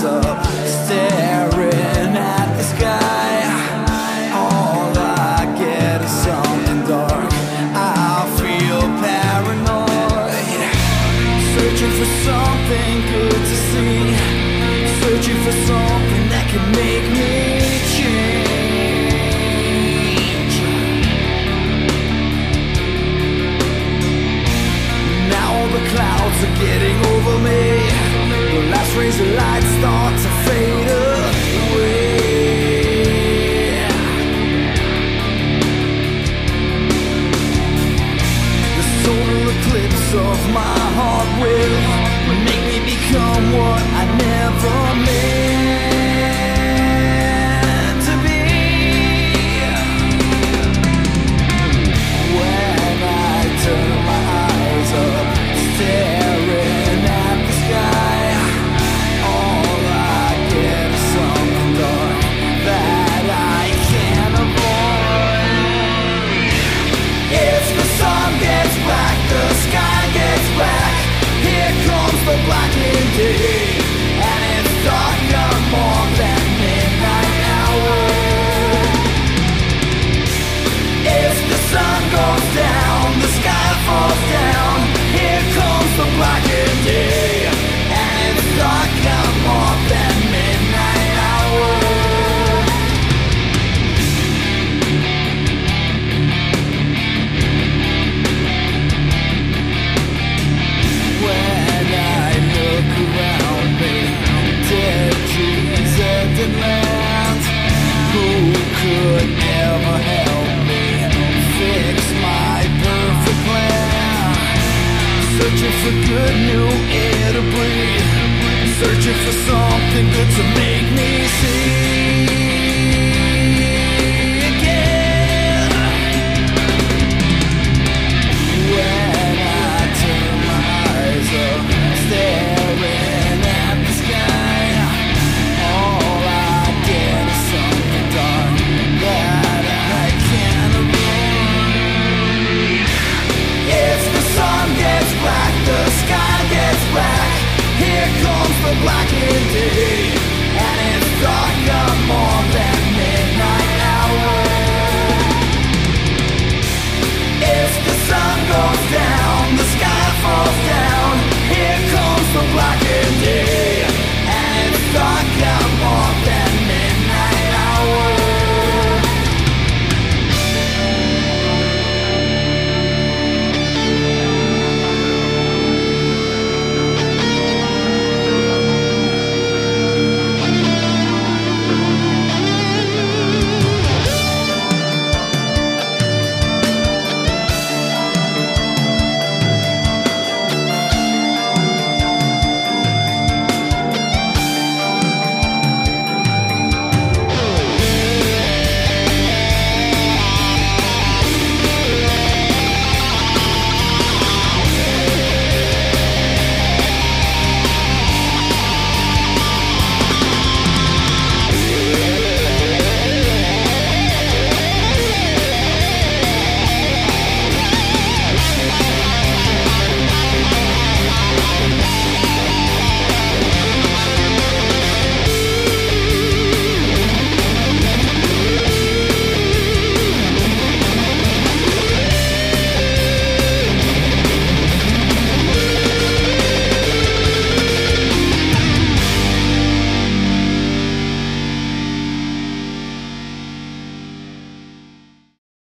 staring at the sky. All I get is something dark. I feel paranoid. Searching for something good to see. Searching for something that can make me. strange lights start to fade away. The eclipse of my heart will Make me become what day. Searching for good new air to breathe. Searching for something good to make me see. blackened day.